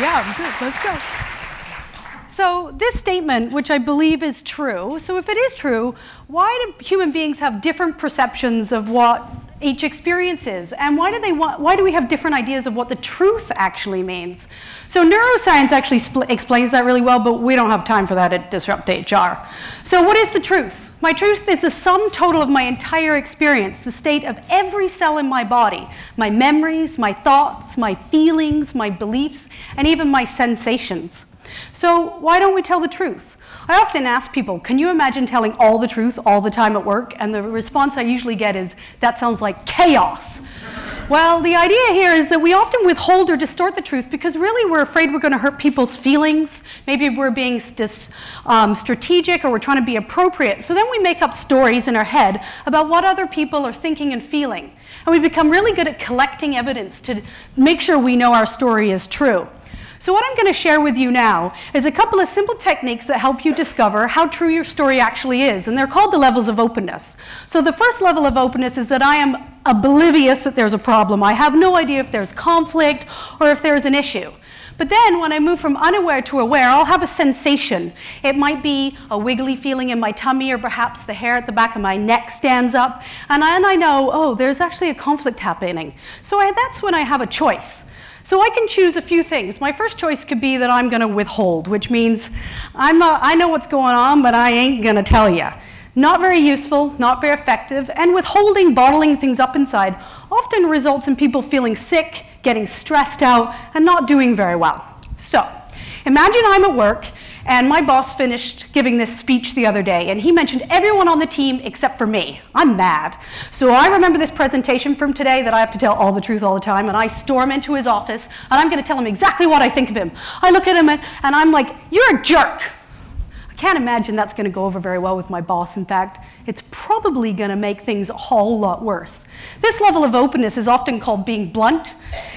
Yeah, good. Let's go. So, this statement, which I believe is true, so if it is true, why do human beings have different perceptions of what each experience is? And why do, they want, why do we have different ideas of what the truth actually means? So, neuroscience actually explains that really well, but we don't have time for that at Disrupt HR. So, what is the truth? My truth is the sum total of my entire experience, the state of every cell in my body, my memories, my thoughts, my feelings, my beliefs, and even my sensations. So, why don't we tell the truth? I often ask people, can you imagine telling all the truth all the time at work? And the response I usually get is, that sounds like chaos. Well, the idea here is that we often withhold or distort the truth because really we're afraid we're going to hurt people's feelings. Maybe we're being um, strategic or we're trying to be appropriate. So then we make up stories in our head about what other people are thinking and feeling. And we become really good at collecting evidence to make sure we know our story is true. So what I'm going to share with you now is a couple of simple techniques that help you discover how true your story actually is, and they're called the levels of openness. So the first level of openness is that I am oblivious that there's a problem. I have no idea if there's conflict or if there's an issue. But then when I move from unaware to aware, I'll have a sensation. It might be a wiggly feeling in my tummy, or perhaps the hair at the back of my neck stands up. And I, I know, oh, there's actually a conflict happening. So I, that's when I have a choice. So I can choose a few things. My first choice could be that I'm going to withhold, which means I'm not, I know what's going on, but I ain't going to tell you. Not very useful, not very effective, and withholding, bottling things up inside often results in people feeling sick, getting stressed out, and not doing very well. So, imagine I'm at work and my boss finished giving this speech the other day, and he mentioned everyone on the team except for me. I'm mad. So I remember this presentation from today that I have to tell all the truth all the time, and I storm into his office, and I'm going to tell him exactly what I think of him. I look at him, and, I'm like, You're a jerk. Can't imagine that's going to go over very well with my boss. In fact, it's probably going to make things a whole lot worse. This level of openness is often called being blunt.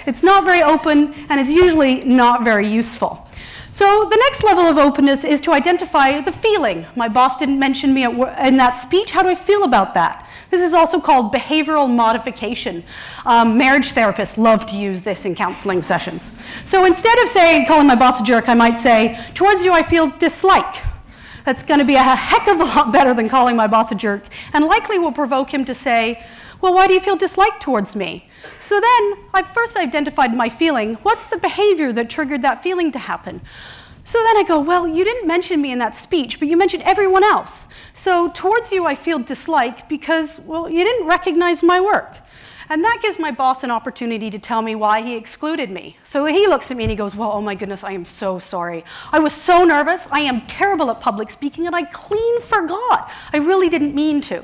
It's not very open, and it's usually not very useful. So the next level of openness is to identify the feeling. My boss didn't mention me in that speech. How do I feel about that? This is also called behavioral modification. Um, marriage therapists love to use this in counseling sessions. So instead of saying, calling my boss a jerk, I might say, towards you I feel dislike. That's going to be a heck of a lot better than calling my boss a jerk, and likely will provoke him to say, well, why do you feel dislike towards me? So then I first identified my feeling. What's the behavior that triggered that feeling to happen? So then I go, well, you didn't mention me in that speech, but you mentioned everyone else. So towards you, I feel dislike because, well, you didn't recognize my work. And that gives my boss an opportunity to tell me why he excluded me. So he looks at me and he goes, Well, oh my goodness, I am so sorry. I was so nervous. I am terrible at public speaking and I clean forgot. I really didn't mean to.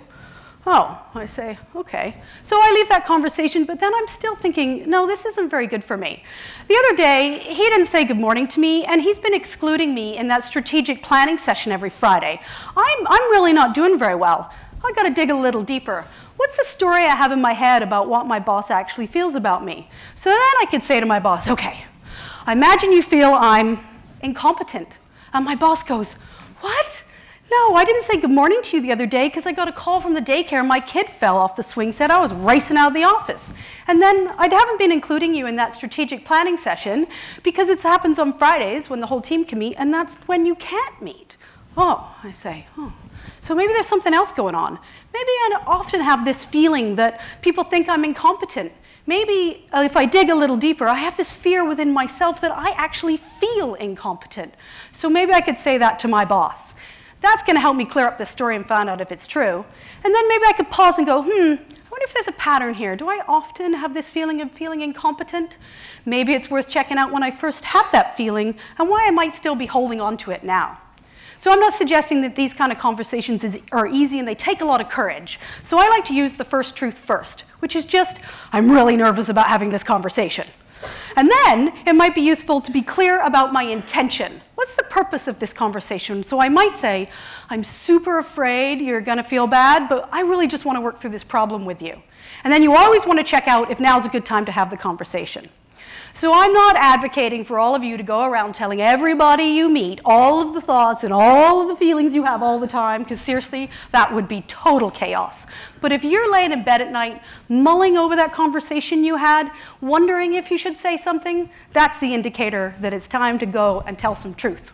Oh, I say, okay. So I leave that conversation, but then I'm still thinking, no, this isn't very good for me. The other day, he didn't say good morning to me, and he's been excluding me in that strategic planning session every Friday. I'm, I'm really not doing very well. I gotta dig a little deeper. What's the story I have in my head about what my boss actually feels about me? So then I could say to my boss, okay, I imagine you feel I'm incompetent. And my boss goes, what? No, I didn't say good morning to you the other day because I got a call from the daycare. My kid fell off the swing set. I was racing out of the office. And then I haven't been including you in that strategic planning session because it happens on Fridays when the whole team can meet, and that's when you can't meet. Oh, I say, oh. So maybe there's something else going on. Maybe I often have this feeling that people think I'm incompetent. Maybe uh, if I dig a little deeper, I have this fear within myself that I actually feel incompetent. So maybe I could say that to my boss. That's going to help me clear up the story and find out if it's true. And then maybe I could pause and go, hmm, I wonder if there's a pattern here. Do I often have this feeling of feeling incompetent? Maybe it's worth checking out when I first had that feeling and why I might still be holding on to it now. So I'm not suggesting that these kind of conversations is, are easy and they take a lot of courage. So I like to use the first truth first, which is just, I'm really nervous about having this conversation. And then it might be useful to be clear about my intention. What's the purpose of this conversation? So I might say, I'm super afraid you're going to feel bad, but I really just want to work through this problem with you. And then you always want to check out if now's a good time to have the conversation. So I'm not advocating for all of you to go around telling everybody you meet all of the thoughts and all of the feelings you have all the time, because seriously, that would be total chaos. But if you're laying in bed at night, mulling over that conversation you had, wondering if you should say something, that's the indicator that it's time to go and tell some truth.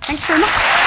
Thanks very much.